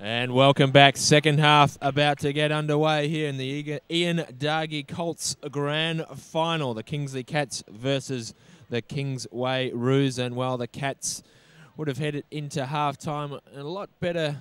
And welcome back. Second half about to get underway here in the Ian Dargie Colts Grand Final. The Kingsley Cats versus the Kingsway Roos. And while the Cats would have headed into half time in a lot better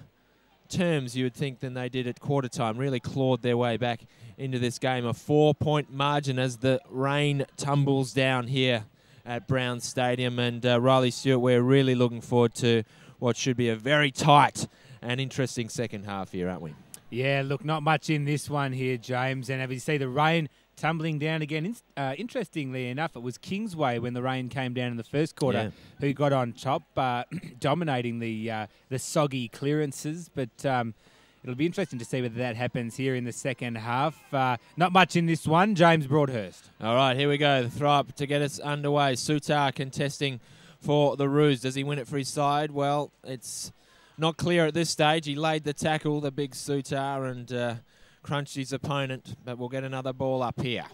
terms, you would think, than they did at quarter time. Really clawed their way back into this game. A four point margin as the rain tumbles down here at Brown Stadium. And uh, Riley Stewart, we're really looking forward to what should be a very tight an interesting second half here, aren't we? Yeah, look, not much in this one here, James. And as you see the rain tumbling down again, uh, interestingly enough, it was Kingsway when the rain came down in the first quarter yeah. who got on top, uh, dominating the uh, the soggy clearances. But um, it'll be interesting to see whether that happens here in the second half. Uh, not much in this one, James Broadhurst. All right, here we go. The throw up to get us underway. Sutar contesting for the Roos. Does he win it for his side? Well, it's not clear at this stage. He laid the tackle, the big Sutar, and uh, crunched his opponent, but we'll get another ball up here.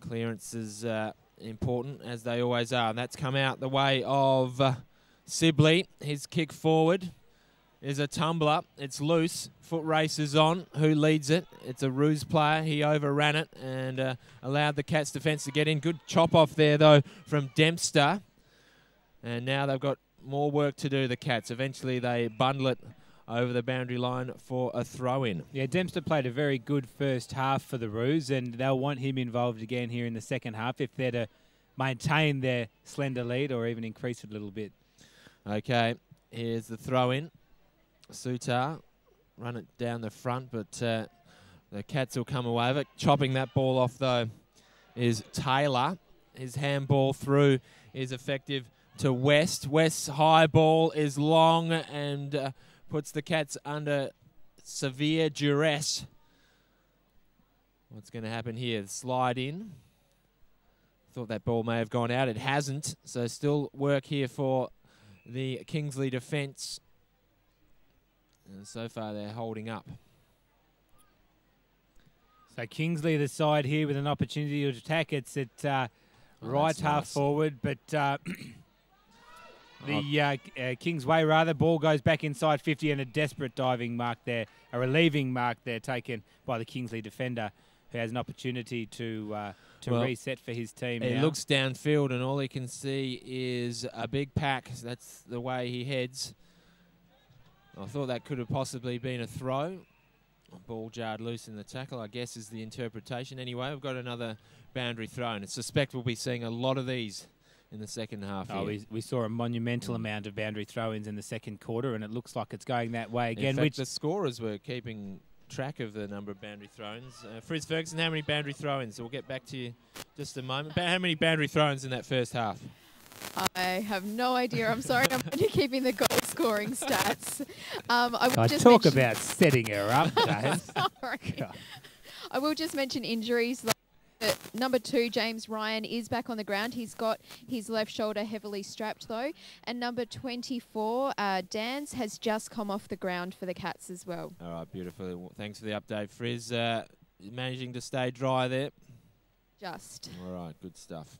Clearance is uh, important, as they always are, and that's come out the way of uh, Sibley. His kick forward is a tumbler. It's loose. Foot race is on. Who leads it? It's a Roos player. He overran it and uh, allowed the Cats defence to get in. Good chop off there, though, from Dempster. And now they've got more work to do, the Cats. Eventually they bundle it over the boundary line for a throw in. Yeah, Dempster played a very good first half for the Roos, and they'll want him involved again here in the second half if they're to maintain their slender lead or even increase it a little bit. Okay, here's the throw in. Sutar run it down the front, but uh, the Cats will come away with it. Chopping that ball off, though, is Taylor. His handball through is effective to West. West's high ball is long and uh, puts the Cats under severe duress. What's going to happen here? Slide in. Thought that ball may have gone out. It hasn't. So still work here for the Kingsley defence. And so far they're holding up. So Kingsley the side here with an opportunity to attack. It's at uh, oh, right half nice. forward, but uh, the uh, uh, Kingsway rather. Ball goes back inside 50 and a desperate diving mark there, a relieving mark there taken by the Kingsley defender who has an opportunity to uh, to well, reset for his team. He now. looks downfield and all he can see is a big pack. That's the way he heads. I thought that could have possibly been a throw. Ball jarred loose in the tackle, I guess, is the interpretation. Anyway, we've got another boundary throw, and I suspect we'll be seeing a lot of these in the second half. Oh, we, we, saw a monumental mm. amount of boundary throw-ins in the second quarter, and it looks like it's going that way again. In fact, which the scorers were keeping track of the number of boundary throw-ins. Uh, Frizz Ferguson, how many boundary throw-ins? We'll get back to you just a moment. About how many boundary throw-ins in that first half? I have no idea. I'm sorry. I'm only keeping the goal scoring stats. Um, I, I talk about setting her up, sorry. I will just mention injuries number two, James Ryan, is back on the ground. He's got his left shoulder heavily strapped, though. And number 24, uh, Dance, has just come off the ground for the Cats as well. All right, beautiful. Thanks for the update, Frizz. Uh, managing to stay dry there? Just. All right, good stuff.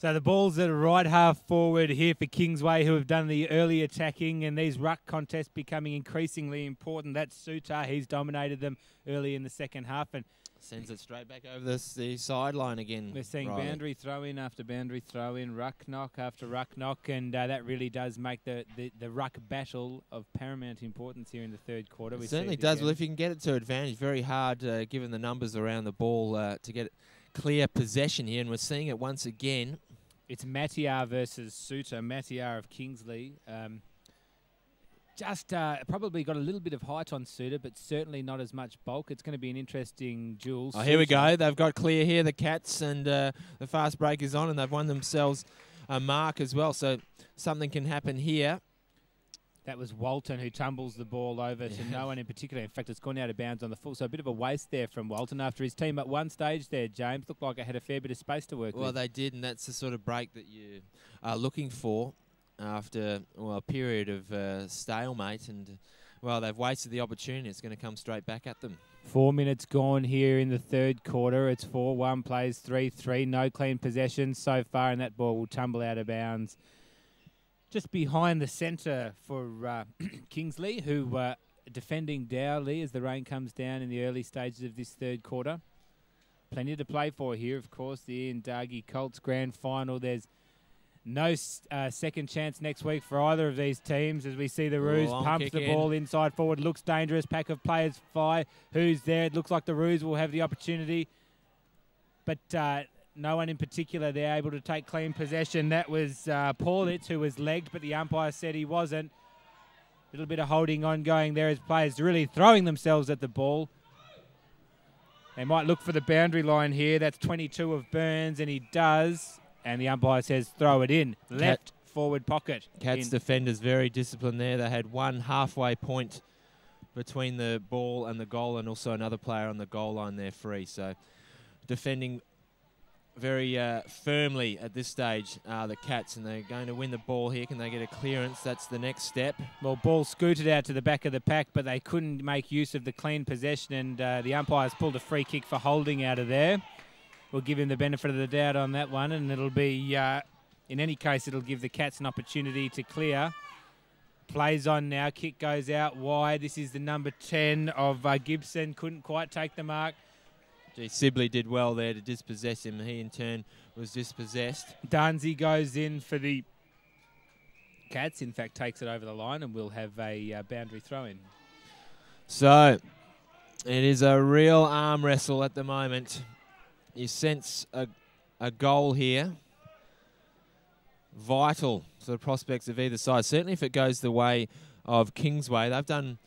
So the ball's at right half forward here for Kingsway, who have done the early attacking, and these ruck contests becoming increasingly important. That's Sutar. He's dominated them early in the second half, and Sends it straight back over the, the sideline again. We're seeing Riley. boundary throw in after boundary throw in, ruck knock after ruck knock, and uh, that really does make the, the, the, ruck battle of paramount importance here in the third quarter. It we certainly it does. Again. Well, if you can get it to advantage, very hard uh, given the numbers around the ball uh, to get clear possession here, and we're seeing it once again. It's Mattiar versus Sutar. Mattiar of Kingsley. Um, just uh, probably got a little bit of height on Sutar, but certainly not as much bulk. It's going to be an interesting duel. Oh, here we go. They've got clear here, the Cats, and uh, the fast break is on, and they've won themselves a mark as well. So something can happen here. That was Walton who tumbles the ball over yeah. to no one in particular. In fact, it's gone out of bounds on the full. So a bit of a waste there from Walton after his team at one stage there, James. Looked like it had a fair bit of space to work well, with. Well, they did, and that's the sort of break that you are looking for after well, a period of uh, stalemate, and well, they've wasted the opportunity. It's going to come straight back at them. Four minutes gone here in the third quarter. It's 4 1 plays 3 3. No clean possession so far, and that ball will tumble out of bounds. just behind the centre for uh, Kingsley, who uh, defending Dowley as the rain comes down in the early stages of this third quarter. Plenty to play for here, of course. The Ian Colts Grand Final. There's no uh, second chance next week for either of these teams as we see the Roos Long pumps the in. ball inside forward. Looks dangerous. Pack of players fly. Who's there? It looks like the Roos will have the opportunity. But uh, no one in particular they're able to take clean possession. That was uh, Paulitz who was legged, but the umpire said he wasn't. A little bit of holding on going there as players really throwing themselves at the ball. They might look for the boundary line here. That's 22 of Burns, and he does. And the umpire says throw it in. Left forward pocket. Cats in. defenders very disciplined there. They had one halfway point between the ball and the goal, and also another player on the goal line there free. So defending very uh, firmly at this stage are the Cats, and they're going to win the ball here. Can they get a clearance? That's the next step. Well, ball scooted out to the back of the pack, but they couldn't make use of the clean possession, and uh, the umpires pulled a free kick for holding out of there. We'll give him the benefit of the doubt on that one, and it'll be, uh, in any case, it'll give the Cats an opportunity to clear. Plays on now, kick goes out wide. This is the number 10 of uh, Gibson, couldn't quite take the mark. Gee, Sibley did well there to dispossess him. He in turn was dispossessed. Darnsey goes in for the Cats, in fact, takes it over the line, and we'll have a uh, boundary throw in. So it is a real arm wrestle at the moment. You sense a, a goal here. Vital to the prospects of either side. Certainly if it goes the way of Kingsway. They've done,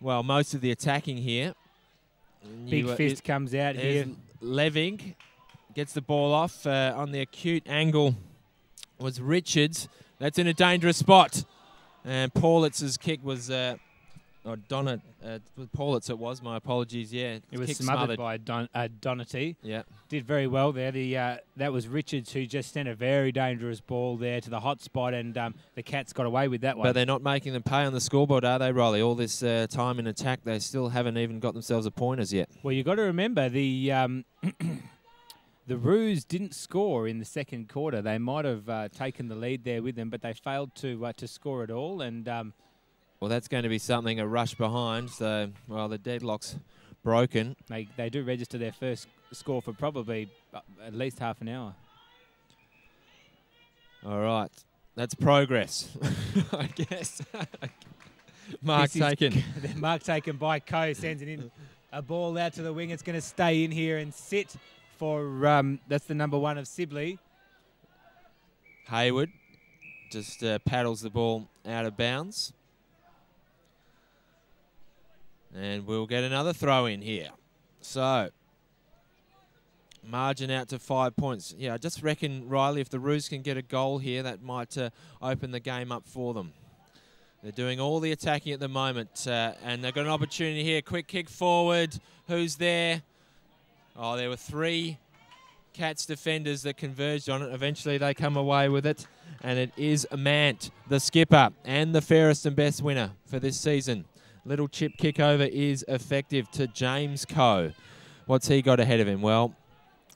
well, most of the attacking here. Big you, uh, fist comes out here. Leving gets the ball off uh, on the acute angle was Richards. That's in a dangerous spot. And Paulitz's kick was, uh, or Donna, uh, Paulitz it was, my apologies, yeah. It was kick smothered, by Don, uh, Donati. Yeah. Did very well there. The uh, that was Richards who just sent a very dangerous ball there to the hot spot, and um, the Cats got away with that one. But they're not making them pay on the scoreboard, are they, Riley? All this uh, time in attack, they still haven't even got themselves a point as yet. well, you have got to remember the um, the Roos didn't score in the second quarter. They might have uh, taken the lead there with them, but they failed to uh, to score at all. And um, Well, that's going to be something, a rush behind. So, well, the deadlock's broken. they they do register their first score for probably uh, at least half an hour. All right. That's progress, I guess. Mark This taken. mark taken by Coe. sends it in. A ball out to the wing. It's going to stay in here and sit for um, that's the number one of Sibley. Hayward just uh, paddles the ball out of bounds. And we'll get another throw in here. So, margin out to five points. Yeah, I just reckon, Riley, if the Roos can get a goal here, that might uh, open the game up for them. They're doing all the attacking at the moment, uh, and they've got an opportunity here. Quick kick forward. Who's there? Oh, there were three Cats defenders that converged on it. Eventually, they come away with it, and it is Mant, the skipper, and the fairest and best winner for this season. Little chip kick over is effective to James Coe. What's he got ahead of him? Well,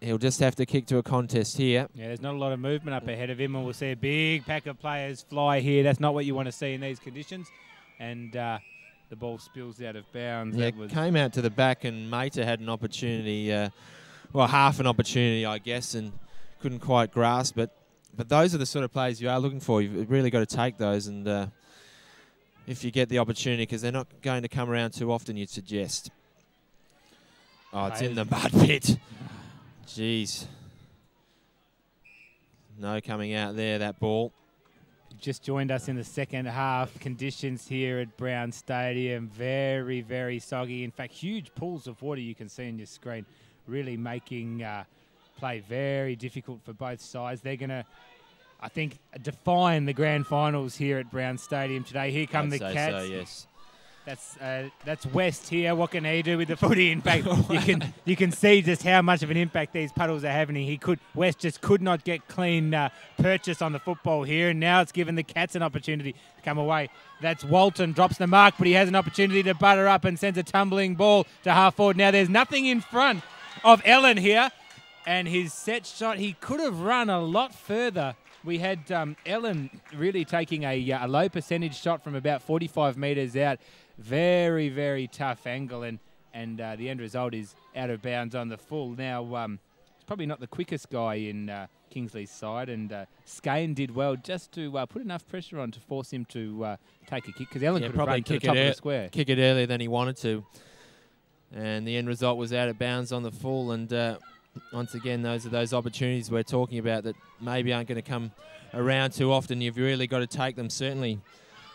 he'll just have to kick to a contest here. Yeah, there's not a lot of movement up ahead of him, and we'll see a big pack of players fly here. That's not what you want to see in these conditions. And uh, the ball spills out of bounds. Yeah, came out to the back, and Mater had an opportunity, uh, well, half an opportunity, I guess, and couldn't quite grasp it. But those are the sort of plays you are looking for. You've really got to take those, and uh, if you get the opportunity, because they're not going to come around too often, you'd suggest. Oh, it's in the mud pit. Jeez. No coming out there, that ball. just joined us in the second half. Conditions here at Brown Stadium very, very soggy. In fact, huge pools of water you can see on your screen, really making uh, play very difficult for both sides. They're going to, I think, define the grand finals here at Brown Stadium today. Here come I'd the Cats. So, yes. That's uh, that's West here. What can he do with the footy? impact? you can you can see just how much of an impact these puddles are having. He could West just could not get clean uh, purchase on the football here, and now it's given the Cats an opportunity to come away. That's Walton drops the mark, but he has an opportunity to butter up and sends a tumbling ball to half forward. Now there's nothing in front of Ellen here, and his set shot. He could have run a lot further we had um, Ellen really taking a, uh, a low percentage shot from about 45 metres out. Very, very tough angle, and, and uh, the end result is out of bounds on the full. Now, um, it's probably not the quickest guy in uh, Kingsley's side, and uh, Skane did well just to uh, put enough pressure on to force him to uh, take a kick, because Ellen Yeah, could probably to kick top it square. Kick it earlier than he wanted to. And the end result was out of bounds on the full. And uh, once again, those are those opportunities we're talking about that maybe aren't going to come around too often. You've really got to take them, certainly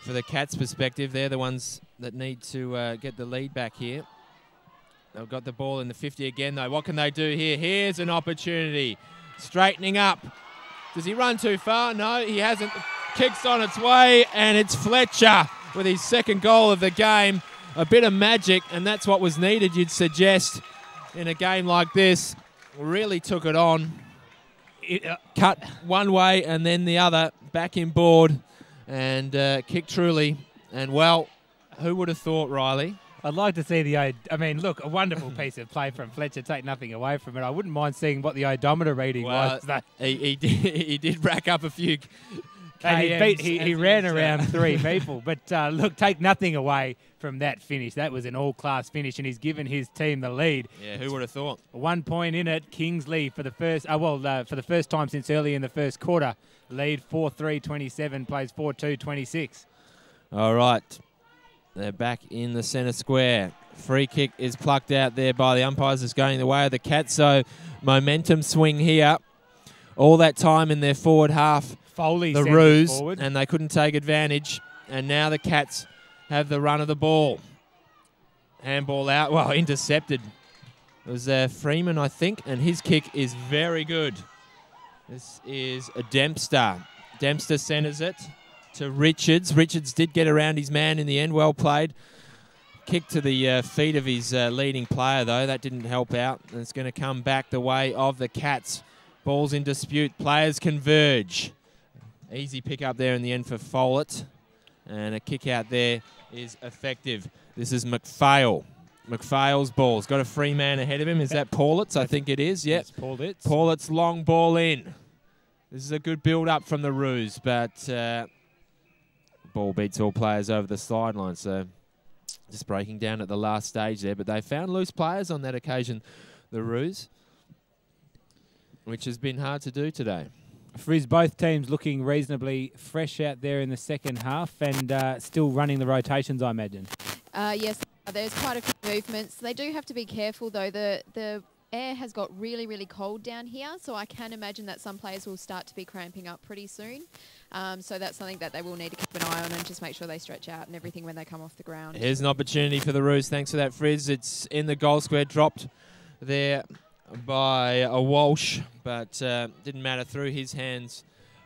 for the Cats' perspective. They're the ones that need to uh, get the lead back here. They've got the ball in the 50 again, though. What can they do here? Here's an opportunity. Straightening up. Does he run too far? No, he hasn't. Kicks on its way, and it's Fletcher with his second goal of the game. A bit of magic, and that's what was needed, you'd suggest, in a game like this. Really took it on. It, uh, Cut one way and then the other, back in board, and uh, kicked truly. And well, who would have thought, Riley? I'd like to see the. I I mean, look, a wonderful piece of play from Fletcher. Take nothing away from it. I wouldn't mind seeing what the odometer reading Well, was. though. He, he, did, he did rack up a few. And he, beat, he, he ran around three people. But uh, look, take nothing away from that finish. That was an all-class finish, and he's given his team the lead. Yeah, who would have thought? One point in it. Kingsley for the first. Uh, well, uh, for the first time since early in the first quarter, lead 4-3-27, plays 4-2-26. All right. They're back in the centre square. Free kick is plucked out there by the umpires. It's going the way of the Cats. So momentum swing here. All that time in their forward half, Foley the sends Roos, forward. and they couldn't take advantage. And now the Cats have the run of the ball. Handball out. Well, intercepted. It was uh, Freeman, I think, and his kick is very good. This is a Dempster. Dempster centres it to Richards. Richards did get around his man in the end. Well played. Kick to the uh, feet of his uh, leading player, though. That didn't help out. And it's going to come back the way of the Cats. Ball's in dispute. Players converge. Easy pick up there in the end for Follett. And a kick out there is effective. This is McPhail. McPhail's ball's got a free man ahead of him. Is that Paulitz? I think it is. Yep. It's Paulitz. Paulett's long ball in. This is a good build up from the Roos, but uh, ball beats all players over the sideline. So just breaking down at the last stage there. But they found loose players on that occasion, the Roos, which has been hard to do today. Frizz, both teams looking reasonably fresh out there in the second half and uh, still running the rotations, I imagine. Uh, yes, there's quite a few movements. They do have to be careful though. The the air has got really really cold down here, so I can imagine that some players will start to be cramping up pretty soon. Um, so that's something that they will need to keep an eye on and just make sure they stretch out and everything when they come off the ground. Here's an opportunity for the Roos. Thanks for that, Frizz. It's in the goal square, dropped there by a Walsh, but uh, didn't matter through his hands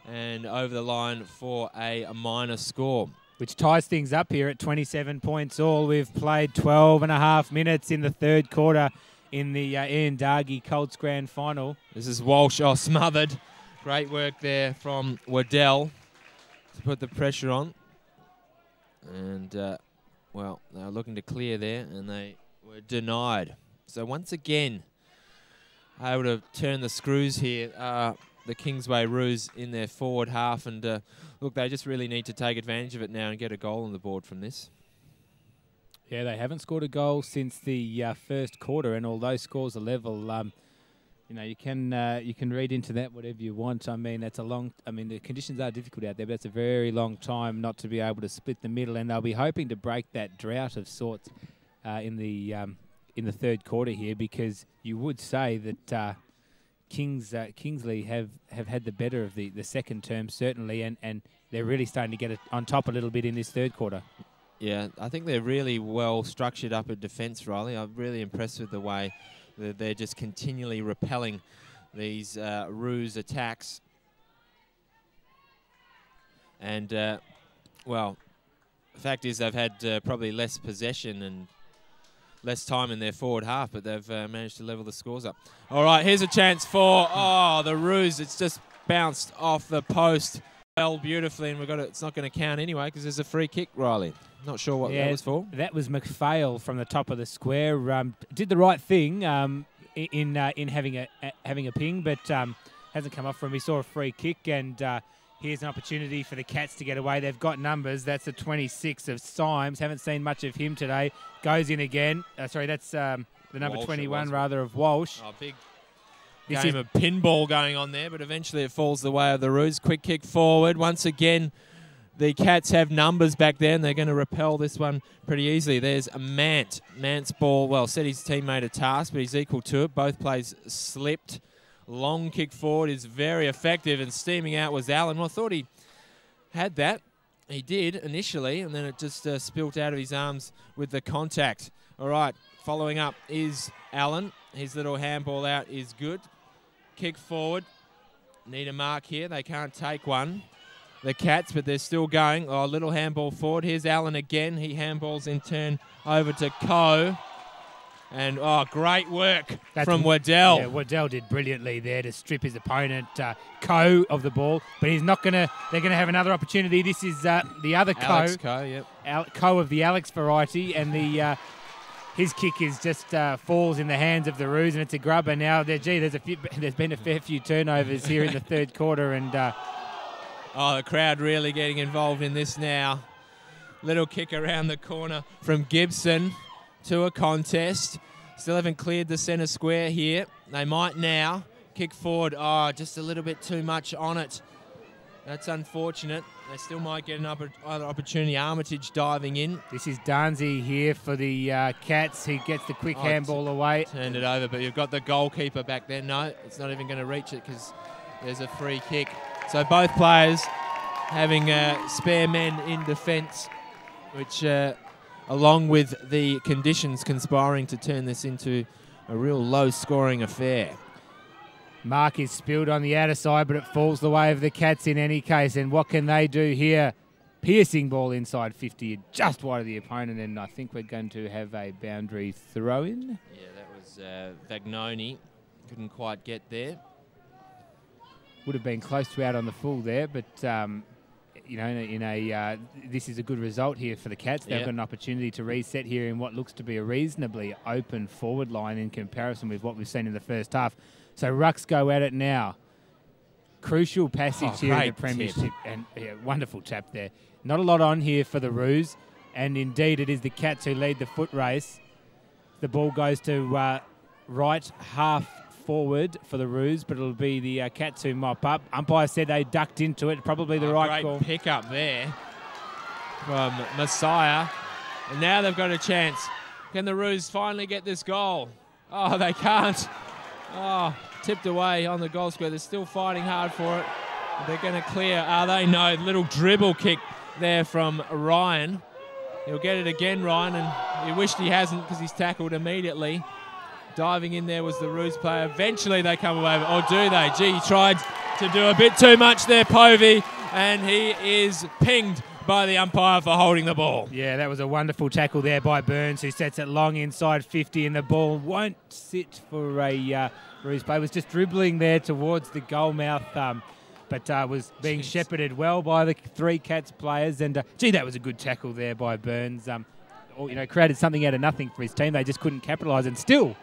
and over the line for a, a minor score. Which ties things up here at 27 points all. We've played 12 and a half minutes in the third quarter in the uh, Ian Dargie Colts Grand Final. This is Walsh, oh, smothered. Great work there from Waddell to put the pressure on. And, uh, well, they were looking to clear there and they were denied. So once again, able to turn the screws here. Uh, the Kingsway Roos in their forward half. And, uh, look, they just really need to take advantage of it now and get a goal on the board from this. Yeah, they haven't scored a goal since the uh, first quarter, and although scores are level, um, you know you can uh, you can read into that whatever you want. I mean, that's a long. I mean, the conditions are difficult out there, but it's a very long time not to be able to split the middle, and they'll be hoping to break that drought of sorts uh, in the um, in the third quarter here, because you would say that. Uh, Kings uh, Kingsley have, have had the better of the, the second term certainly, and, and they're really starting to get it on top a little bit in this third quarter. Yeah, I think they're really well structured up at defence, Riley. I'm really impressed with the way that they're just continually repelling these uh, Roos attacks. And, uh, well, the fact is they've had uh, probably less possession and less time in their forward half, but they've uh, managed to level the scores up. All right, here's a chance for, oh, the Roos. It's just bounced off the post well beautifully, and we've got it. It's not going to count anyway because there's a free kick, Riley. Not sure what Yeah, that was for. That was McPhail from the top of the square. Um, did the right thing um, in uh, in having a, a having a ping, but um, hasn't come off for him. He saw a free kick, and uh, here's an opportunity for the Cats to get away. They've got numbers. That's the 26 of Symes. Haven't seen much of him today. Goes in again. Uh, sorry, that's um, the number Walsh, 21 rather of Walsh. Oh, big This game is- of pinball going on there, but eventually it falls the way of the Roos. Quick kick forward. Once again, the Cats have numbers back there, and they're going to repel this one pretty easily. There's a Mant. Mant's ball, well, set his teammate a task, but he's equal to it. Both plays slipped. Long kick forward is very effective, and steaming out was Allen. Well, I thought he had that. He did initially, and then it just uh, spilt out of his arms with the contact. All right, following up is Allen. His little handball out is good. Kick forward. Need a mark here. They can't take one. The Cats, but they're still going. Oh, little handball forward. Here's Allen again. He handballs in turn over to Coe. And oh, great work That's from Waddell. Yeah, Waddell did brilliantly there to strip his opponent uh, Coe of the ball, but he's not going to. They're going to have another opportunity. This is uh, the other Alex Coe, yep. Al- Coe of the Alex variety, and the uh, his kick is just uh, falls in the hands of the Roos, and it's a grubber now. There, gee, there's a few, there's been a fair few turnovers here in the third quarter, and uh, Oh, the crowd really getting involved in this now. Little kick around the corner from Gibson to a contest. Still haven't cleared the centre square here. They might now. Kick forward. Oh, just a little bit too much on it. That's unfortunate. They still might get another opportunity. Armitage diving in. this is Danzi here for the uh, Cats. He gets the quick Oh, handball away. Turned it over, but you've got the goalkeeper back there. No, it's not even going to reach it because there's a free kick. So both players having uh, spare men in defence, which, uh, along with the conditions conspiring to turn this into a real low-scoring affair. Mark is spilled on the outer side, but it falls the way of the Cats in any case. And what can they do here? Piercing ball inside 50, just wide of the opponent, and I think we're going to have a boundary throw in. Yeah, that was uh, Vagnoni. Couldn't quite get there. Would have been close to out on the full there, but um, you know, in a, in a uh, this is a good result here for the Cats. They've Yeah. got an opportunity to reset here in what looks to be a reasonably open forward line in comparison with what we've seen in the first half. So Rucks go at it now. Crucial passage Oh, here in the Premiership, and yeah, wonderful tap there. Not a lot on here for the Roos, and indeed it is the Cats who lead the foot race. The ball goes to uh, right half forward for the Roos, but it'll be the uh, Cats who mop up. Umpire said they ducked into it. Probably the Oh, right great call. pick up there from Messiah. And now they've got a chance. Can the Roos finally get this goal? Oh, they can't. Oh, tipped away on the goal square. They're still fighting hard for it. They're going to clear. Are they? No. Little dribble kick there from Ryan. He'll get it again, Ryan, and he wished he hasn't because he's tackled immediately. Diving in there was the Roos player. Eventually they come away, or do they? Gee, he tried to do a bit too much there, Povey, and he is pinged by the umpire for holding the ball. Yeah, that was a wonderful tackle there by Burns, who sets it long inside 50, and the ball won't sit for a uh, Roos play. Was just dribbling there towards the goal mouth, um, but uh, was being Jeez. shepherded well by the three Cats players. And uh, gee, that was a good tackle there by Burns. Um, or, you know, created something out of nothing for his team. They just couldn't capitalise, and still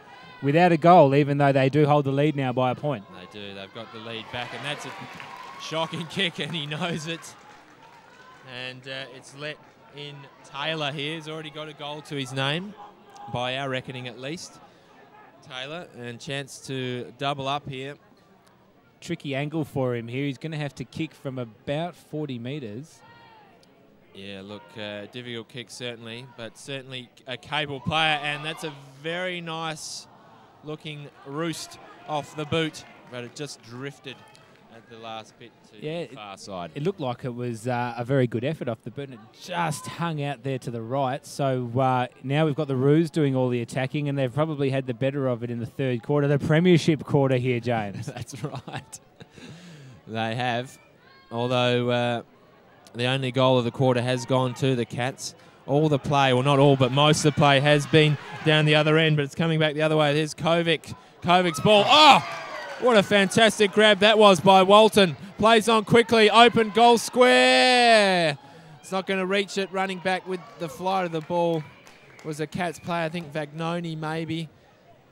without a goal, even though they do hold the lead now by a point. They do. They've got the lead back, and that's a shocking kick, and he knows it. And uh, it's let in Taylor here. He's already got a goal to his name, by our reckoning at least. Taylor, and chance to double up here. Tricky angle for him here. He's going to have to kick from about 40 metres. Yeah, look, uh, difficult kick certainly, but certainly a cable player, and that's a very nice looking roost off the boot, but it just drifted at the last bit to Yeah, the far side. It looked like it was uh, a very good effort off the boot, and it just hung out there to the right. So uh, now we've got the Roos doing all the attacking, and they've probably had the better of it in the third quarter, the Premiership quarter here, James. That's right. they have. Although uh, the only goal of the quarter has gone to the Cats. All the play, well, not all, but most of the play has been down the other end, but it's coming back the other way. There's Kovic. Kovic's ball. Oh! What a fantastic grab that was by Walton. Plays on quickly. Open goal square. It's not going to reach it. Running back with the flight of the ball was a Cats player. I think Vagnoni maybe.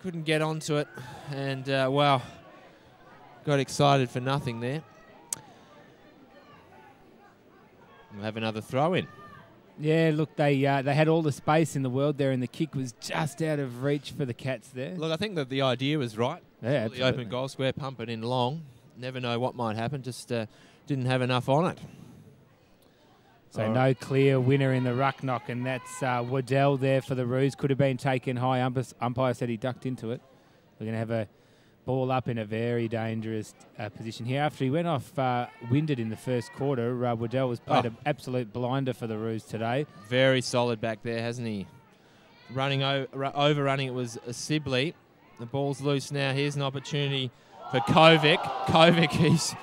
Couldn't get onto it. And, uh, well, got excited for nothing there. We'll have another throw in. Yeah, look, they uh, they had all the space in the world there, and the kick was just out of reach for the Cats there. Look, I think that the idea was right. Yeah, the open goal square, pump it in long. Never know what might happen. Just uh, didn't have enough on it. So no clear winner in the ruck knock, and that's uh, Waddell there for the Roos. Could have been taken high. Umpire, umpire said he ducked into it. We're going to have a ball up in a very dangerous uh, position here. After he went off uh, winded in the first quarter, uh, Waddell was played Oh. an absolute blinder for the Roos today. Very solid back there, hasn't he? Running overrunning it was a Sibley. The ball's loose now. Here's an opportunity for Kovic. Kovic, he's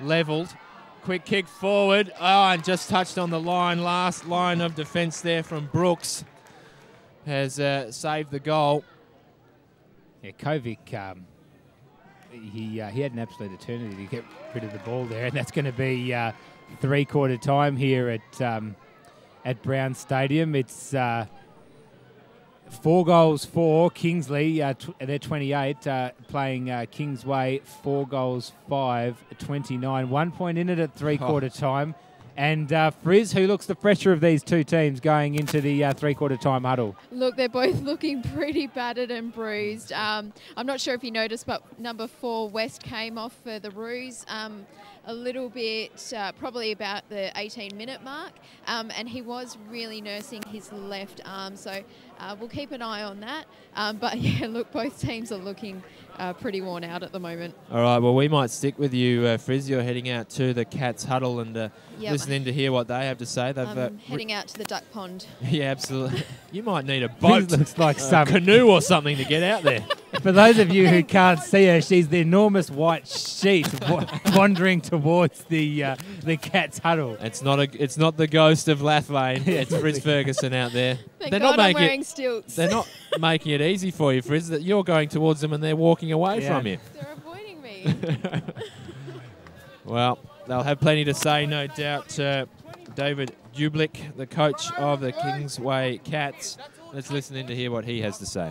levelled. Quick kick forward. Oh, and just touched on the line. Last line of defence there from Brooks has uh, saved the goal. Yeah, Kovic, um, he uh, he had an absolute eternity to get rid of the ball there, and that's going to be uh, three quarter time here at um, at Brown Stadium. It's uh, four goals for Kingsley. Uh, tw- they're 28, uh, playing uh, Kingsway. Four goals, five, 29. One point in it at three quarter time. And uh, Frizz, who looks the fresher of these two teams going into the uh, three quarter time huddle? Look, they're both looking pretty battered and bruised. Um, I'm not sure if you noticed, but number four, West, came off for the Roos. um, a little bit, uh, probably about the 18 minute mark, um, and he was really nursing his left arm. So uh, we'll keep an eye on that. Um, but yeah, look, both teams are looking uh, pretty worn out at the moment. All right, well, we might stick with you, uh, Frizz. You're heading out to the Cats huddle and uh, Yep. listening to hear what they have to say. They've I'm uh, heading out to the duck pond. Yeah, absolutely. you might need a boat, looks like a some- canoe or something to get out there. For those of you who can't see her, she's the enormous white sheet wa- wandering towards the uh, the cat's huddle. It's not a. It's not the ghost of Lathlane. It's Frizz Ferguson out there. Thank they're God not I'm making wearing it. stilts. They're not making it easy for you, Frizz. That you're going towards them and they're walking away Yeah. from you. They're avoiding me. Well, they'll have plenty to say, no doubt. Uh, David Dublick, the coach of the Kingsway Cats. Let's listen in to hear what he has to say.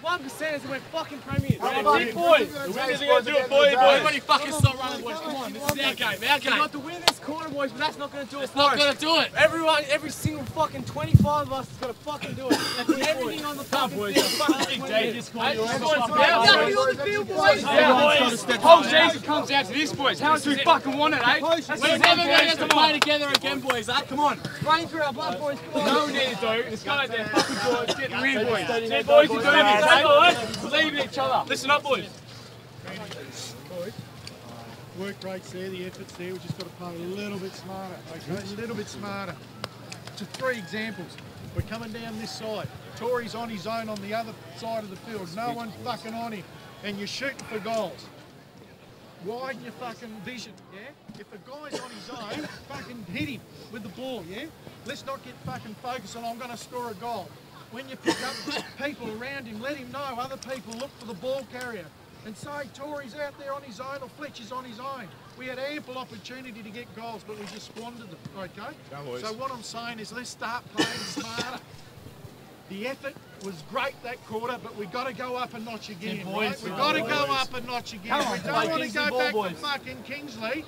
One percenters and we're fucking premiers. That's on, boys. The winners are gonna gonna do do it it, for the boys. Everybody fucking stop running, boys. Come on, this is our game. Our game. We got to win this quarter, boys, but that's not gonna do it. It's not gonna do it. Everyone, every single fucking 25 of us is gonna fucking do it. Everything on the fucking field. Fucking win this is what it's about. Exactly on the field, boys. Yeah, boys. The whole season comes down to this, boys. How much we fucking want it, eh? We're never gonna get to play together again, boys. eh? Come on. Rain through our blood, boys. No, need to do. This guy's there fucking boys. Get the win, boys. Boys, you're doing Believe each other. Listen up, boys. Work rates there, the efforts there. We've just got to play a little bit smarter, okay? A little bit smarter. To three examples. We're coming down this side. Tory's on his own on the other side of the field. No one fucking on him. And you're shooting for goals. Widen your fucking vision, yeah? If a guy's on his own, fucking hit him with the ball, yeah? Let's not get fucking focused on I'm going to score a goal. When you pick up people around him, let him know other people look for the ball carrier. And say Tory's out there on his own or Fletcher's on his own. We had ample opportunity to get goals, but we just squandered them, okay? So what I'm saying is let's start playing smarter. The effort was great that quarter, but we've got to go up a notch again. boys. Right? We've got to go up a notch again. Come on, we don't want to go back boys. to fucking Kingsley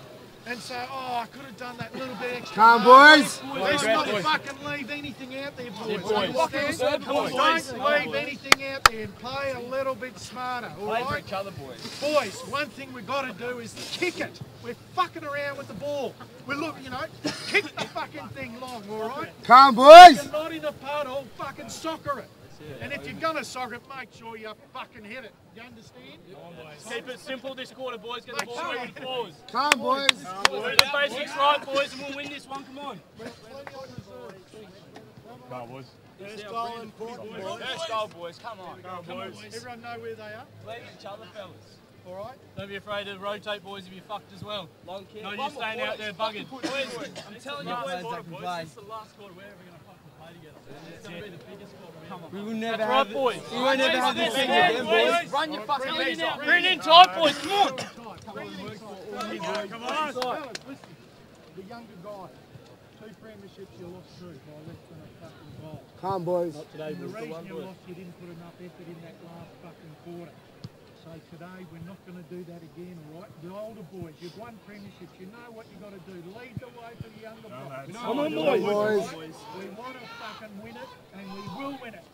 and say, oh, I could have done that little bit extra. Come on, hard." boys. Let's Boys. not Boys. fucking leave anything out there, boys. boys. Understand? Come on, boys. Don't leave anything out there and play a little bit smarter, all Play for each other, boys. Boys, one thing we've got to do is kick it. We're fucking around with the ball. We're looking, you know, kick the fucking thing long, all right? Come, on, boys. You're not in a puddle, fucking soccer it. And if you're gonna soccer it, make sure you fucking hit it. You understand? Keep it simple this quarter, boys. Get the Make ball moving you- forward. Come, boys. Do the basics right, boys, and we'll win this one. Come on. First goal, boys. Come on. Everyone know where they are? Believe in each other, fellas. All right? Don't be afraid to rotate, boys, if you're fucked as well. Long kick. No, you're staying out there bugging. Boys, I'm telling you, boys, boys, this is the last quarter we're ever going to fucking play together. It's going to be the biggest quarter we ever. We will never That's right, boys. We will never have this thing again, boys. Run your fucking legs off. Bring it in tight, boys. Come on. Come on. Fellas, listen. The younger guys, two premierships you lost through by less than a fucking goal. Come, on, boys. And the reason you lost, you didn't put enough effort in that last fucking quarter. Say today we're not going to do that again, right? The older boys, you've won premierships, you know what you've got to do. Lead the way for the younger boys. Come on, boys. We want to fucking win it, and we will win it.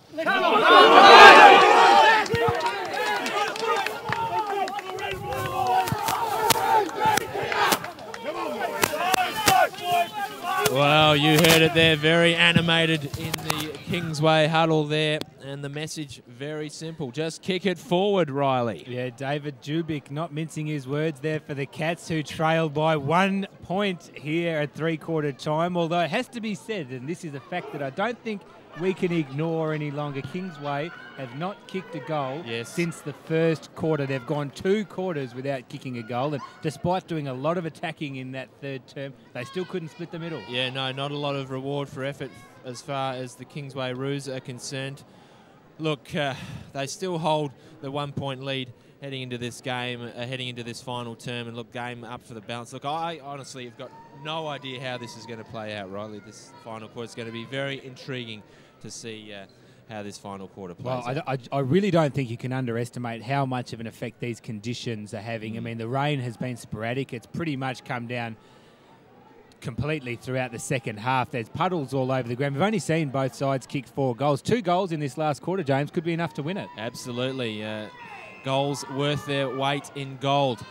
Well, you heard it there, very animated in the Kingsway huddle there, and the message very simple. Just kick it forward, Riley. Yeah, David Jubik not mincing his words there for the Cats who trailed by one point here at three quarter time. Although it has to be said, and this is a fact that I don't think we can ignore any longer. Kingsway have not kicked a goal Yes. since the first quarter. They've gone two quarters without kicking a goal, and despite doing a lot of attacking in that third term, they still couldn't split the middle. Yeah, no, not a lot of reward for effort as far as the Kingsway Roos are concerned. Look, uh, they still hold the one point lead heading into this game, uh, heading into this final term, and look, game up for the balance. Look, I honestly have got no idea how this is going to play out, Riley. This final quarter is going to be very intriguing to see uh, how this final quarter plays. Well. I, I, I really don't think you can underestimate how much of an effect these conditions are having. Mm. I mean, the rain has been sporadic. It's pretty much come down completely throughout the second half. There's puddles all over the ground. We've only seen both sides kick four goals. Two goals in this last quarter, James, could be enough to win it. Absolutely. Uh, goals worth their weight in gold.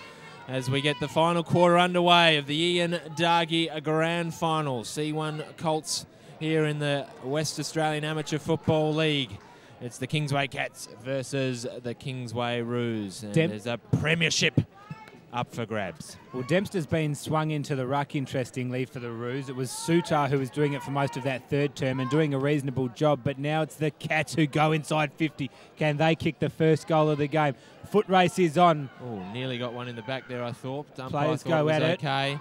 As we get the final quarter underway of the Ian Dargie Grand Final. C1 Colts here in the West Australian Amateur Football League. It's the Kingsway Cats versus the Kingsway Roos. And Dem- there's a premiership up for grabs. Well, Dempster's been swung into the ruck, interestingly, for the Roos. It was Sutar who was doing it for most of that third term and doing a reasonable job, but now it's the Cats who go inside 50. Can they kick the first goal of the game? Foot race is on. Oh, nearly got one in the back there, I thought. Umpire Players thought go at it. okay.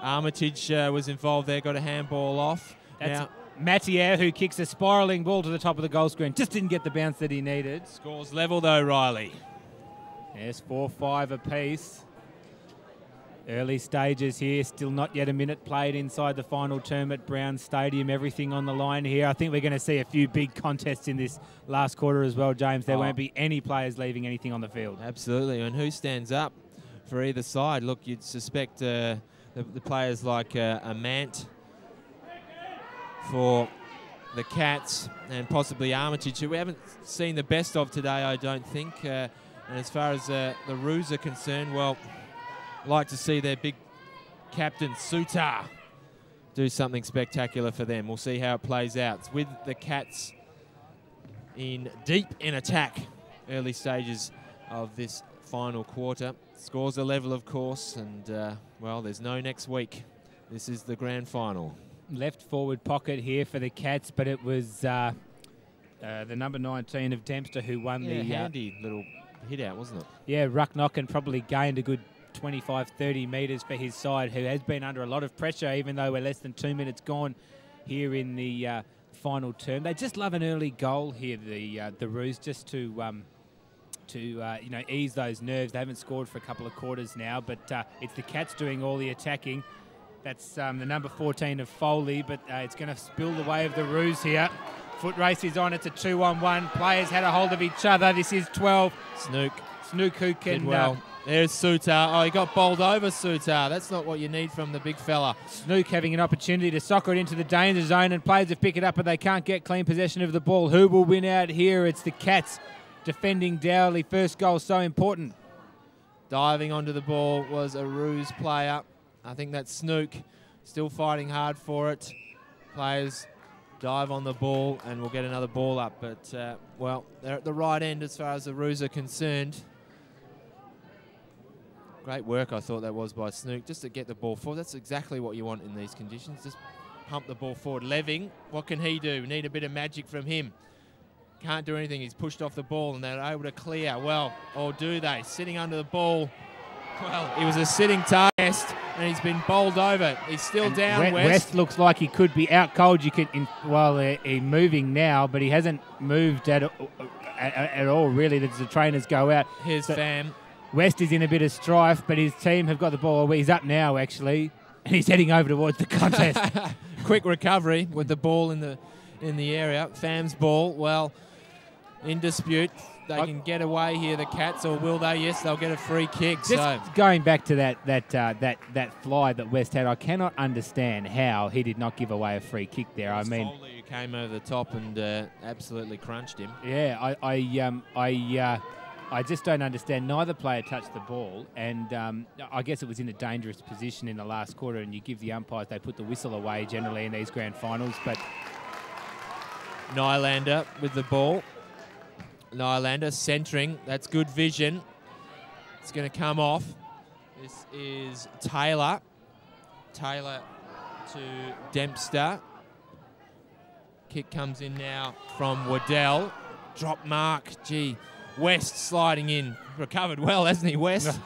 Armitage uh, was involved there, got a handball off. That's now, Mattier who kicks a spiralling ball to the top of the goal screen. Just didn't get the bounce that he needed. scores level though, Riley. Yes, 4 5 apiece. Early stages here, still not yet a minute played inside the final term at Brown Stadium. Everything on the line here. I think we're going to see a few big contests in this last quarter as well, James. There Oh. won't be any players leaving anything on the field. Absolutely. And who stands up for either side? Look, you'd suspect uh, the, the players like uh, Amant for the Cats and possibly Armitage, who we haven't seen the best of today, I don't think. Uh, and as far as uh, the Roos are concerned, well, like to see their big captain, Sutar, do something spectacular for them. We'll see how it plays out. It's with the Cats in deep in attack, early stages of this final quarter. Scores are level, of course, and uh, well, there's no next week. This is the grand final. Left forward pocket here for the Cats, but it was uh, uh, the number 19 of Dempster who won Yeah, the. Uh, handy little hit out, wasn't it? yeah, Rucknock and probably gained a good 25, 30 metres for his side, who has been under a lot of pressure, even though we're less than two minutes gone here in the uh, final term. They just love an early goal here, the uh, the Roos, just to um, to uh, you know ease those nerves. They haven't scored for a couple of quarters now, but uh, it's the Cats doing all the attacking. That's um, the number 14 of Foley, but uh, it's going to spill the way of the Roos here. Foot race is on. It's a two-on-one. Players had a hold of each other. This is 12. Snook Snook who can. did well. uh, There's Sutar. Oh, he got bowled over, Sutar. That's not what you need from the big fella. Snook having an opportunity to soccer it into the danger zone, and players have picked it up, but they can't get clean possession of the ball. Who will win out here? It's the Cats defending Dowley. First goal so important. Diving onto the ball was a Roos player. I think that's Snook. Still fighting hard for it. Players dive on the ball and we'll get another ball up. But, uh, well, they're at the right end as far as the Roos are concerned. Great work, I thought that was by Snook, just to get the ball forward. That's exactly what you want in these conditions. Just pump the ball forward. Leving, what can he do? Need a bit of magic from him. Can't do anything. He's pushed off the ball and they're able to clear. Well, or do they? Sitting under the ball. Well, he was a sitting test and he's been bowled over. He's still And down, West. West looks like he could be out cold. You could, in, well, uh, he's moving now, but he hasn't moved at, at, at all, really, as the trainers go out. Here's So- Fam. West is in a bit of strife, but his team have got the ball. He's up now, actually, and he's heading over towards the contest. Quick recovery with the ball in the in the area. Fam's ball, well, in dispute. They I- can get away here, the Cats, or will they? Yes, they'll get a free kick. Just so going back to that that uh, that that fly that West had, I cannot understand how he did not give away a free kick there. I mean, Foley who came over the top and uh, absolutely crunched him. yeah, I I um, I. Uh, I just don't understand. Neither player touched the ball, and um, I guess it was in a dangerous position in the last quarter. And you give the umpires they put the whistle away generally in these grand finals. But Nylander with the ball. Nylander centering. That's good vision. It's going to come off. This is Taylor. Taylor to Dempster. Kick comes in now from Waddell. Drop mark. Gee, West sliding in. Recovered well, hasn't he, West?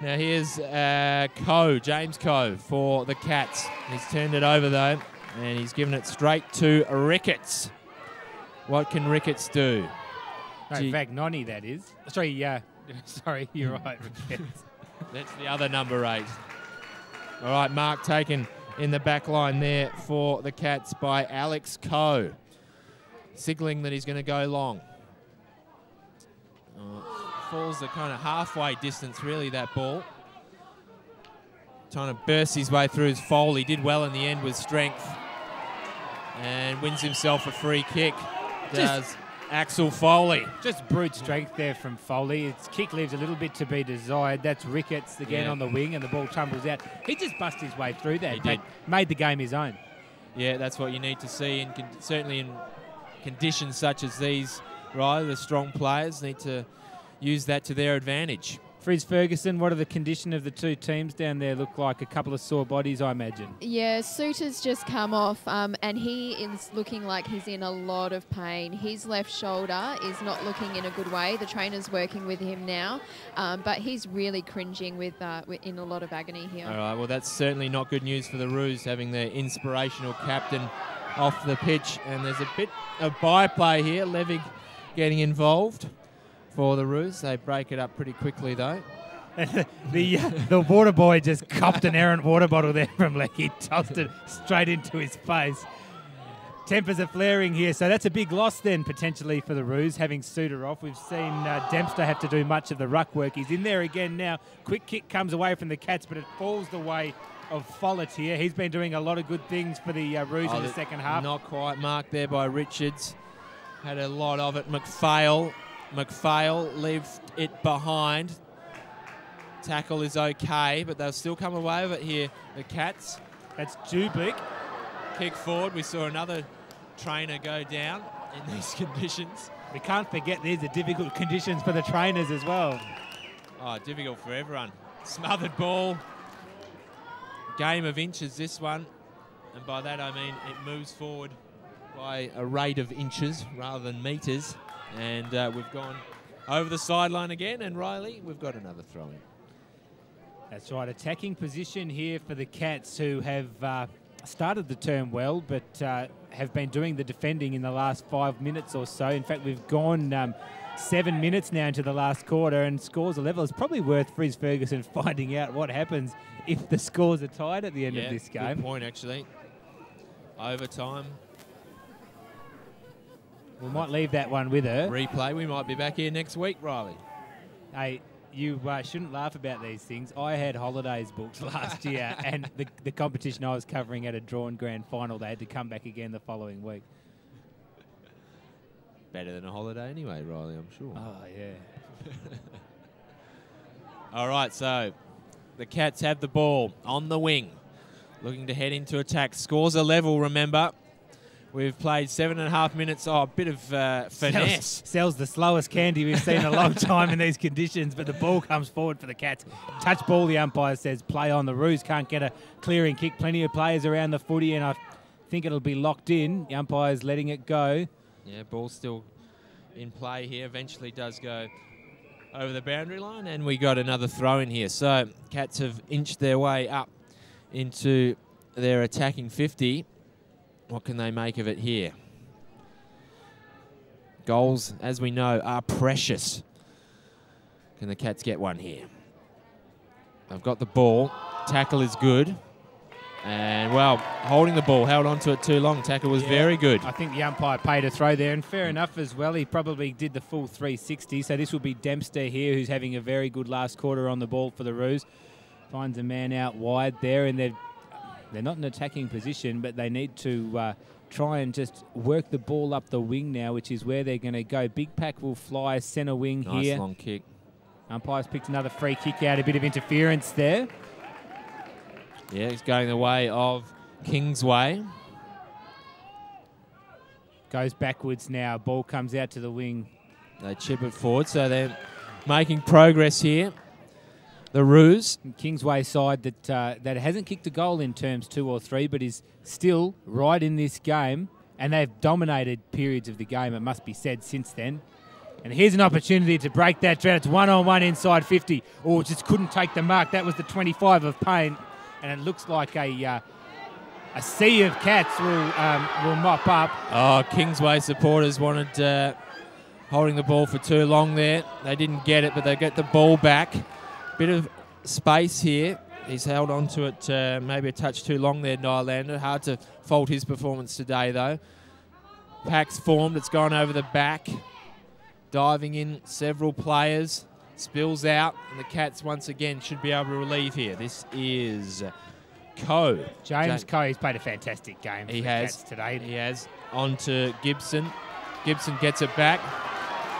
now here's uh, Coe, James Coe for the Cats. He's turned it over though, and he's given it straight to Ricketts. What can Ricketts do? No, Gee. Vagnoni, that is. Sorry, yeah, sorry, you're right. That's the other number eight. All right, Mark taken in the back line there for the Cats by Alex Coe. Signaling that he's going to go long. Uh, falls the kind of halfway distance, really, that ball. Trying to burst his way through his foal. He did well in the end with strength. And wins himself a free kick. Does Axel Foley. Just brute strength there from Foley. Its kick leaves a little bit to be desired. That's Ricketts again Yeah. on the wing, and the ball tumbles out. He just bust his way through that. He did. Made the game his own. Yeah, that's what you need to see, and con- certainly in conditions such as these, right? The strong players need to use that to their advantage. Frizz Ferguson, what are the condition of the two teams down there? Look like a couple of sore bodies, I imagine. Yeah, Suter's just come off, um, and he is looking like he's in a lot of pain. His left shoulder is not looking in a good way. The trainer's working with him now, um, but he's really cringing with, uh, in a lot of agony here. All right, well, that's certainly not good news for the Roos having their inspirational captain off the pitch, and there's a bit of byplay here. Levig getting involved for the Roos. They break it up pretty quickly, though. the uh, the water boy just copped an errant water bottle there from Lecky, tossed it straight into his face. Tempers are flaring here, so that's a big loss then potentially for the Roos, having Suter off. We've seen uh, Dempster have to do much of the ruck work. He's in there again now. Quick kick comes away from the Cats, but it falls the way of Follett here. He's been doing a lot of good things for the uh, Roos Oh, in the second half. Not quite marked there by Richards. Had a lot of it. McPhail. McPhail left it behind. Tackle is okay, but they'll still come away with it here. The Cats That's Dubik. kick forward. We saw another trainer go down in these conditions. We can't forget these are difficult conditions for the trainers as well. Oh, difficult for everyone. Smothered ball. Game of inches, this one. And by that I mean it moves forward by a rate of inches rather than metres. And uh, we've gone over the sideline again. And Riley, we've got another throw in. That's right, attacking position here for the Cats, who have uh, started the term well, but uh, have been doing the defending in the last five minutes or so. In fact, we've gone um, seven minutes now into the last quarter, and scores are level. It's probably worth Frizz Ferguson finding out what happens if the scores are tied at the end yeah, of this Good game. point, actually. Overtime. We might leave that one with her. Replay. We might be back here next week, Riley. Hey, you uh, shouldn't laugh about these things. I had holidays booked last year, and the, the competition I was covering had a drawn grand final. They had to come back again the following week. Better than a holiday anyway, Riley, I'm sure. Oh, yeah. All right, so the Cats have the ball on the wing, looking to head into attack. Scores are level, remember. We've played seven and a half minutes. Oh, a bit of uh, finesse. Sells, sells the slowest candy we've seen in a long time in these conditions, but the ball comes forward for the Cats. Touch ball, the umpire says, play on. The Roos can't get a clearing kick. Plenty of players around the footy, and I think it'll be locked in. The umpire's letting it go. Yeah, ball still in play here. Eventually does go over the boundary line, and we got another throw in here. So Cats have inched their way up into their attacking 50. What can they make of it here? Goals, as we know, are precious. Can the Cats get one here? They've got the ball. Tackle is good. And, well, holding the ball, held on to it too long. Tackle was Yeah. very good. I think the umpire paid a throw there, and fair enough as well. He probably did the full 360. So this will be Dempster here, who's having a very good last quarter on the ball for the Roos. Finds a man out wide there, and they're they're not in attacking position, but they need to uh, try and just work the ball up the wing now, which is where they're going to go. Big Pack will fly centre wing Nice here. long kick. Umpire's picked another free kick out, a bit of interference there. Yeah, it's going the way of Kingsway. Goes backwards now. Ball comes out to the wing. They chip it forward, so they're making progress here. The Roos. Kingsway side that uh, that hasn't kicked a goal in terms two or three, but is still right in this game, and they've dominated periods of the game. It must be said since then. And here's an opportunity to break that drought. It's one on one inside 50. Oh, just couldn't take the mark. That was the 25 of Payne, and it looks like a uh, a sea of cats will um, will mop up. Oh, Kingsway supporters wanted uh, holding the ball for too long there. They didn't get it, but they get the ball back. Bit of space here. He's held on to it uh, maybe a touch too long there, Nylander. Hard to fault his performance today, though. Pack's formed. It's gone over the back. Diving in several players. Spills out, and the Cats once again should be able to relieve here. This is Coe. James Ja- Coe, he's played a fantastic game He the has. Cats today. He has on to Gibson. Gibson gets it back.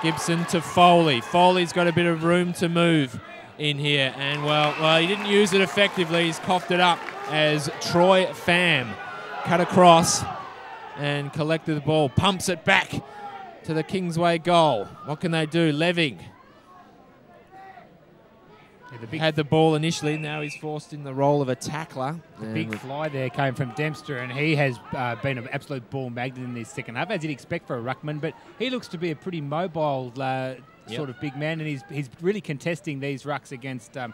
Gibson to Foley. Foley's got a bit of room to move in here, and well, well, he didn't use it effectively. He's coughed it up as Troy Pham cut across and collected the ball, pumps it back to the Kingsway goal. What can they do? Leving Yeah, the had the ball initially. Now he's forced in the role of a tackler. And Big fly there came from Dempster, and he has uh, been an absolute ball magnet in this second half, as you'd expect for a ruckman. But he looks to be a pretty mobile uh, Yep. sort of big man, and he's he's really contesting these rucks against um,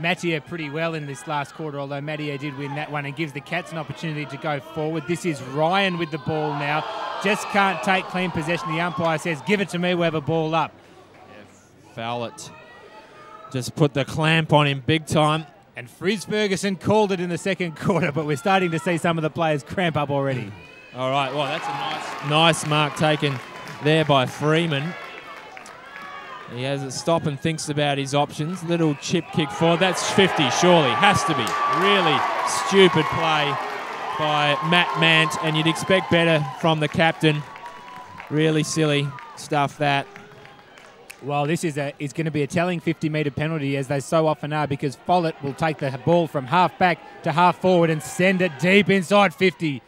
Mattia pretty well in this last quarter. Although Mattia did win that one and gives the Cats an opportunity to go forward. This is Ryan with the ball now, just can't take clean possession. The umpire says, "Give it to me. We have a ball up." foul it. Just put the clamp on him big time. And Frizz Ferguson called it in the second quarter, but we're starting to see some of the players cramp up already. All right, well, that's a nice, nice mark taken there by Freeman. He has a stop and thinks about his options. Little chip kick forward. That's 50, surely. Has to be. Really stupid play by Matt Mant, and you'd expect better from the captain. Really silly stuff that. Well, this is a is going to be a telling 50 metre penalty, as they so often are, because Follett will take the ball from half back to half forward and send it deep inside 50. He's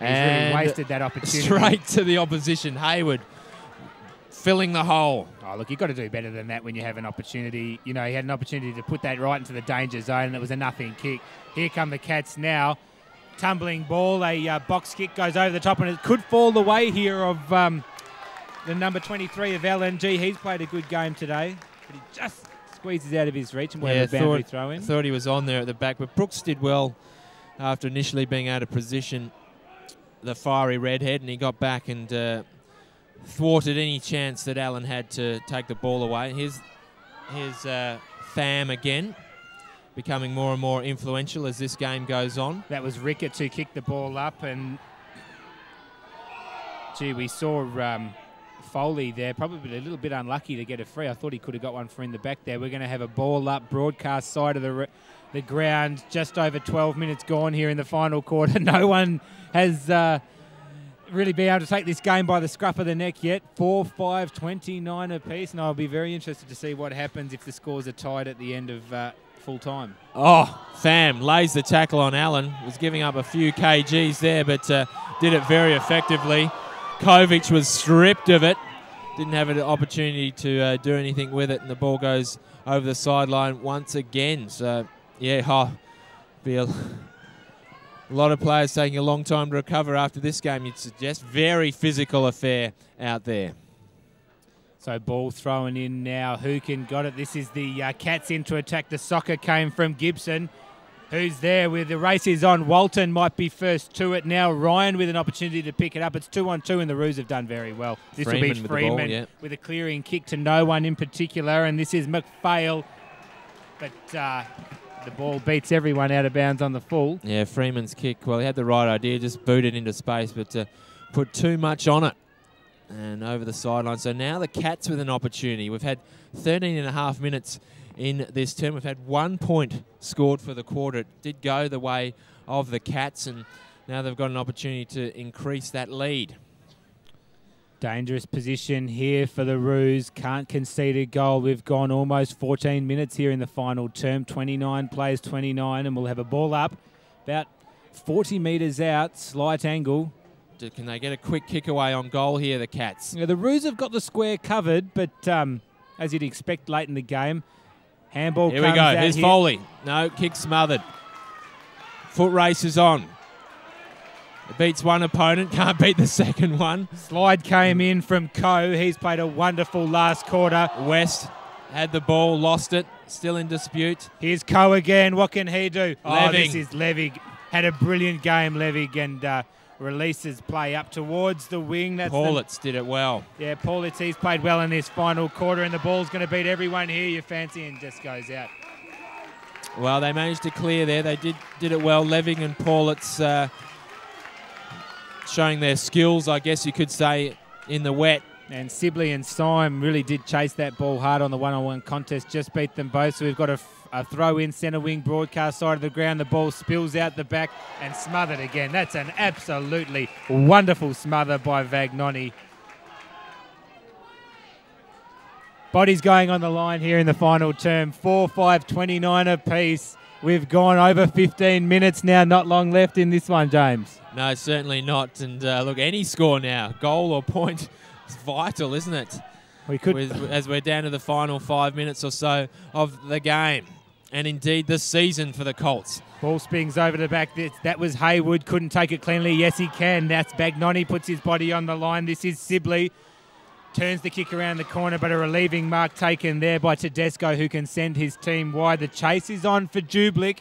really wasted that opportunity. Straight to the opposition. Hayward filling the hole. Oh, look, you've got to do better than that when you have an opportunity. You know, he had an opportunity to put that right into the danger zone, and it was a nothing kick. Here come the Cats now. Tumbling ball, a uh, box kick goes over the top, and it could fall the way here of um, the number 23 of LNG. He's played a good game today, but he just squeezes out of his reach and have a boundary thought, throw in. thought he was on there at the back, but Brooks did well after initially being out of position the fiery redhead, and he got back and uh, thwarted any chance that Allen had to take the ball away. Here's, here's uh, Pham again, becoming more and more influential as this game goes on. That was Ricketts who kicked the ball up, and gee, we saw um, Foley there, probably a little bit unlucky to get a free. I thought he could have got one for in the back there. We're going to have a ball up, broadcast side of the the ground. Just over 12 minutes gone here in the final quarter. No one has. Uh, Really been able to take this game by the scruff of the neck yet. 4 5 29 apiece, and I'll be very interested to see what happens if the scores are tied at the end of uh, full time. Oh, Pham lays the tackle on Allen. Was giving up a few kgs there, but uh, did it very effectively. Kovic was stripped of it. Didn't have an opportunity to uh, do anything with it, and the ball goes over the sideline once again. So, yeah, oh, be a, lot of players taking a long time to recover after this game. You'd suggest very physical affair out there. So ball thrown in now. Hookin got it. This is the uh, Cats in to attack. The soccer came from Gibson. Who's there with the race is on. Walton might be first to it now. Ryan with an opportunity to pick it up. It's two on two, and the Roos have done very well. This will Freeman be with ball, Freeman yeah. with a clearing kick to no one in particular, and this is McPhail. But uh, The ball beats everyone out of bounds on the full. Yeah, Freeman's kick. Well, he had the right idea, just booted into space, but uh, put too much on it and over the sideline. So now the Cats with an opportunity. We've had 13 and a half minutes in this term. We've had one point scored for the quarter. It did go the way of the Cats, and now they've got an opportunity to increase that lead. Dangerous position here for the Roos. Can't concede a goal. We've gone almost 14 minutes here in the final term. 29 plays 29, and we'll have a ball up about 40 metres out, slight angle. Can they get a quick kick away on goal here, the Cats? Yeah, the Roos have got the square covered, but um, as you'd expect late in the game, handball Here we go. Here's here. Foley. No, kick smothered. Foot race is on. It beats one opponent, can't beat the second one. Slide came in from Coe. He's played a wonderful last quarter. West had the ball, lost it, still in dispute. Here's Coe again. What can he do? Oh, this is Levig. Had a brilliant game, Levig, and uh, releases play up towards the wing. That's Paulitz did it well. Yeah, Paulitz, he's played well in this final quarter, and the ball's going to beat everyone here. You fancy, and just goes out. Well, they managed to clear there. They did did it well. Leving and Paulitz uh, showing their skills, I guess you could say, in the wet. And Sibley and Syme really did chase that ball hard on the one-on-one contest, just beat them both. So we've got a, a throw in centre wing broadcast side of the ground. The ball spills out the back and smothered again. That's an absolutely wonderful smother by Vagnoni. Bodies going on the line here in the final term. 4 5 29 apiece. We've gone over 15 minutes now, not long left in this one, James. No, certainly not. And uh, look, any score now, goal or point, is vital, isn't it? We could, With, as we're down to the final five minutes or so of the game, and indeed this season for the Colts. Ball spins over the back. That, was Haywood. Couldn't take it cleanly. Yes, he can. That's Vagnoni puts his body on the line. This is Sibley. Turns the kick around the corner, but a relieving mark taken there by Tedesco, who can send his team wide. The chase is on for Jublik.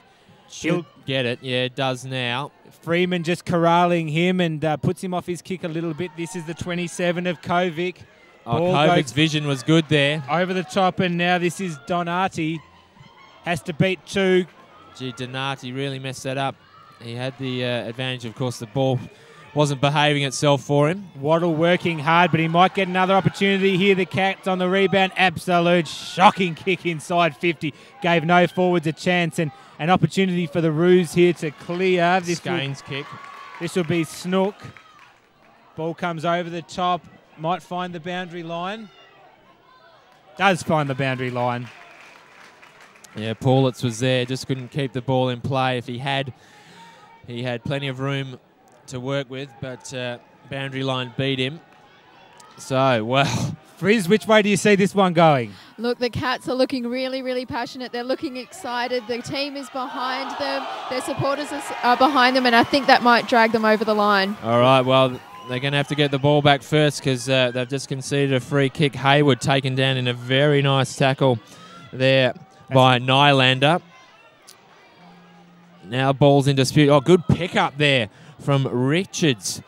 Should He'll- get it. Yeah, it does now. Freeman just corralling him and uh, puts him off his kick a little bit. This is the 27 of Kovic. Oh, Kovic's vision was good there. Over the top, and now this is Donati. Has to beat two. Gee, Donati really messed that up. He had the uh, advantage, of course, the ball wasn't behaving itself for him. Waddell working hard, but he might get another opportunity here. The Cats on the rebound. Absolute shocking kick inside 50. Gave no forwards a chance and an opportunity for the Roos here to clear. This will, kick. this will be Snook. Ball comes over the top. Might find the boundary line. Does find the boundary line. Yeah, Paulitz was there, just couldn't keep the ball in play. If he had, he had plenty of room to work with, but uh, boundary line beat him. So, well, Frizz, which way do you see this one going? Look, the Cats are looking really, really passionate. They're looking excited. The team is behind them. Their supporters are behind them, and I think that might drag them over the line. all right, well, they're going to have to get the ball back first because uh, they've just conceded a free kick. Hayward taken down in a very nice tackle there by Nylander. Now ball's in dispute. Oh, good pickup there from Richards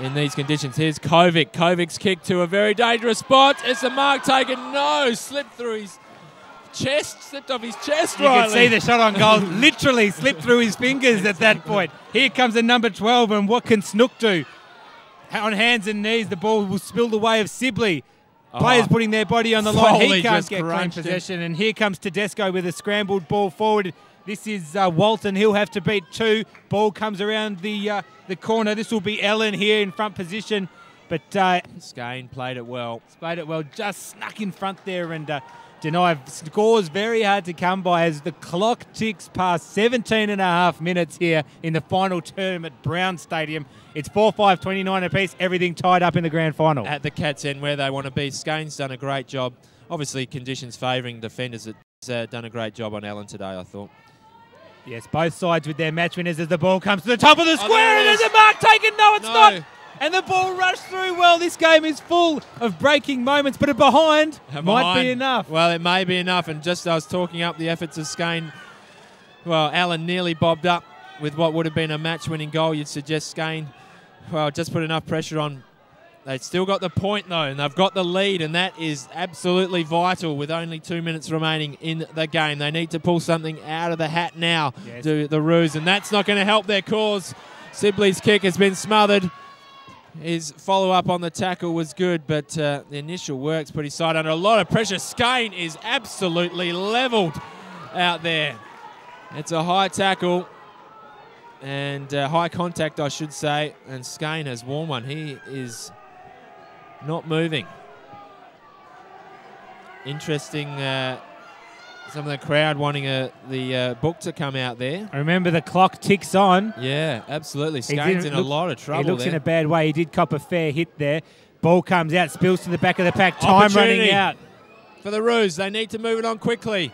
in these conditions. Here's Kovic. Kovic's kick to a very dangerous spot. It's a mark taken. No, slipped through his chest, slipped off his chest. You can see the shot on goal literally slipped through his fingers at that point. Here comes the number 12, and what can Snook do? On hands and knees, the ball will spill the way of Sibley. Players Oh. putting their body on the line. He can't get clean possession, and here comes Tedesco with a scrambled ball forward. This is uh, Walton. He'll have to beat two. Ball comes around the uh, the corner. This will be Allen here in front position, but uh, Skane played it well. Played it well, just snuck in front there and denied. Scores very hard to come by as the clock ticks past 17 and a half minutes here in the final term at Brown Stadium. It's 4 5 29 apiece, everything tied up in the grand final. at the Cats end where they want to be. Skane's done a great job. Obviously, conditions favouring defenders. It's uh, done a great job on Allen today, I thought. Yes, both sides with their match winners as the ball comes to the top of the Oh, square it and there's a mark taken. No, it's No. not. And the ball rushed through well. This game is full of breaking moments, but a behind might Behind. be enough. Well, it may be enough. And just I was talking up the efforts of Skane. Well, Allen nearly bobbed up with what would have been a match-winning goal. You'd suggest Skane, well, just put enough pressure on They've still got the point though, and they've got the lead, and that is absolutely vital with only two minutes remaining in the game. They need to pull something out of the hat now Yes. to the Roos, and that's not going to help their cause. Sibley's kick has been smothered. His follow up on the tackle was good, but uh, the initial work's pretty side under a lot of pressure. Skane is absolutely levelled out there. It's a high tackle and uh, high contact, I should say. And Skane has worn one. He is not moving. Interesting. Uh, some of the crowd wanting uh the uh, book to come out there. I Remember, the clock ticks on. Yeah, absolutely. Skane's in a lot of trouble He looks there. in a bad way. He did cop a fair hit there. Ball comes out, spills to the back of the pack. Time running out. for the Roos. They need to move it on quickly.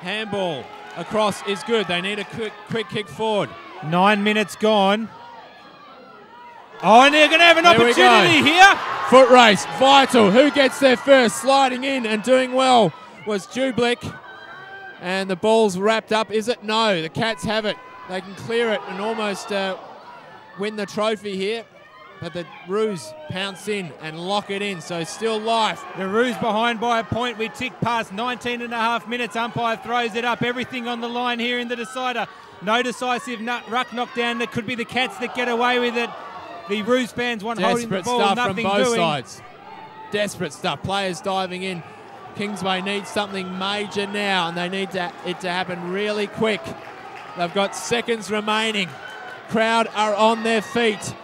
Handball across is good. They need a quick, quick kick forward. Nine minutes gone. Oh, and they're going to have an There opportunity here. Foot race, vital. Who gets there first? Sliding in and doing well was Jublick. And the ball's wrapped up. Is it? No. The Cats have it. They can clear it and almost uh, win the trophy here. But the Roos pounce in and lock it in. So still life. The Roos behind by a point. We tick past 19 and a half minutes. Umpire throws it up. Everything on the line here in the decider. No decisive nut, ruck knockdown. That could be the Cats that get away with it. The Roos fans want holding the Desperate ball, stuff from both doing. sides. Desperate stuff. Players diving in. Kingsway needs something major now, and they need to, it to happen really quick. They've got seconds remaining. Crowd are on their feet.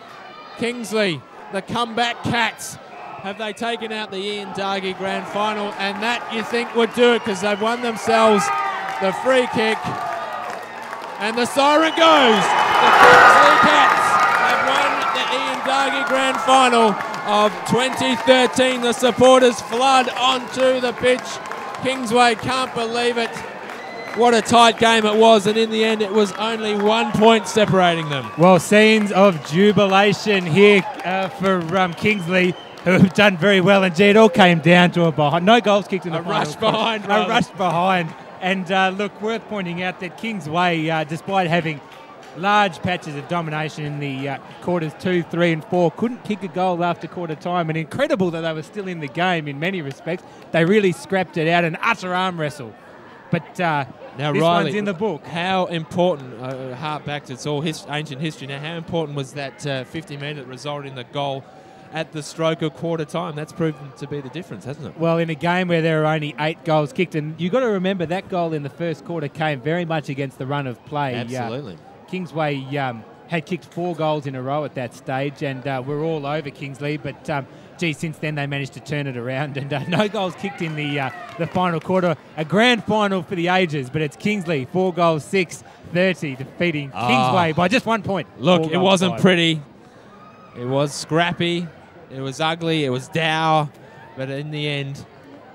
Kingsley, the comeback Cats. Have they taken out the Ian Dargie grand final? And that you think would do it because they've won themselves the free kick. And the siren goes. The Kingsley Cats have won the Ian Dargie Grand Final of 2013. The supporters flood onto the pitch. Kingsway can't believe it. What a tight game it was, and in the end, it was only one point separating them. Well, scenes of jubilation here uh, for um, Kingsley, who have done very well. Indeed, it all came down to a behind. No goals kicked in the A final rush behind, A rush behind. And uh, look, worth pointing out that Kingsway, uh, despite having large patches of domination in the uh, quarters two, three, and four, couldn't kick a goal after quarter time. And incredible that they were still in the game in many respects. They really scrapped it out, an utter arm wrestle. But uh, Now, this Riley, one's in the book. How important, uh, hark back to it's all his, ancient history now, how important was that uh, 50 metre that resulted in the goal at the stroke of quarter time? That's proven to be the difference, hasn't it? Well, in a game where there are only eight goals kicked, and you've got to remember that goal in the first quarter came very much against the run of play. Uh, Absolutely. Kingsway um, had kicked four goals in a row at that stage, and uh, we're all over Kingsley. But um, gee, since then they managed to turn it around, and uh, no goals kicked in the uh, the final quarter. A grand final for the ages, but it's Kingsley four goals, six. 30 defeating Ah. Kingsway by just one point. Look, Four it wasn't five. pretty. It was scrappy. It was ugly. It was dour. But in the end,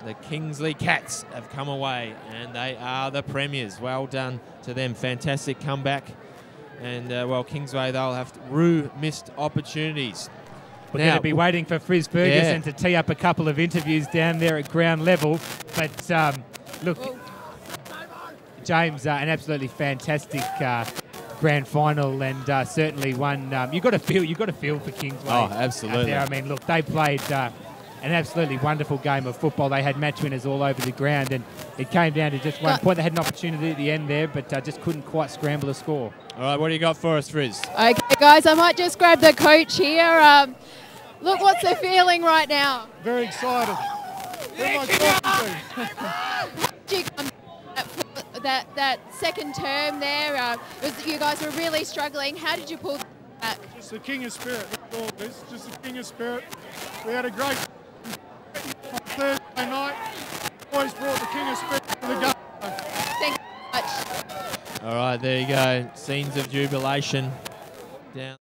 the Kingsley Cats have come away and they are the premiers. Well done to them. Fantastic comeback. And uh, well, Kingsway, they'll have to rue missed opportunities. We're Now- going to be waiting for Frizz Ferguson to tee up a couple of interviews down there at ground level. But um, look, Whoa. James, uh, an absolutely fantastic uh, grand final, and uh, certainly one um, you got to feel. You got to feel for Kingsway. Oh, absolutely. I mean, look, they played uh, an absolutely wonderful game of football. They had match winners all over the ground, and it came down to just one Got- point. They had an opportunity at the end there, but uh, just couldn't quite scramble a score. All right, what do you got for us, Frizz? Okay, guys, I might just grab the coach here. Um, look, what's the feeling right now? Very excited. Who am I talking to? Did you come that, that that second term there? Uh, was, you guys were really struggling. How did you pull back? Just the king of spirit. That's all it is. Just the king of spirit. We had a great on Thursday night. Always brought the king of spirit to the game. Thank you very much. All right, there you go. Scenes of jubilation down.